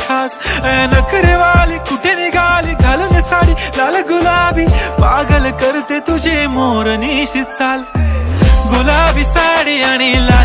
खास। नखरे वाली कुटे निघाली? घालून साडी, लाल गुलाबी। पागल करते तुझे मोर निशित चाल गुलाबी साडी आणि लाल